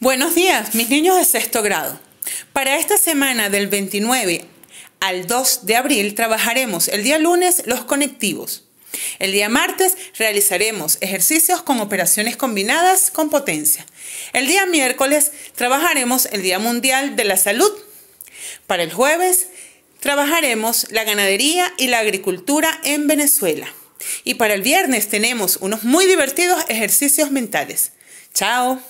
Buenos días, mis niños de sexto grado. Para esta semana del 29 al 2 de abril trabajaremos el día lunes los conectivos. El día martes realizaremos ejercicios con operaciones combinadas con potencia. El día miércoles trabajaremos el Día Mundial de la Salud. Para el jueves trabajaremos la ganadería y la agricultura en Venezuela. Y para el viernes tenemos unos muy divertidos ejercicios mentales. Chao.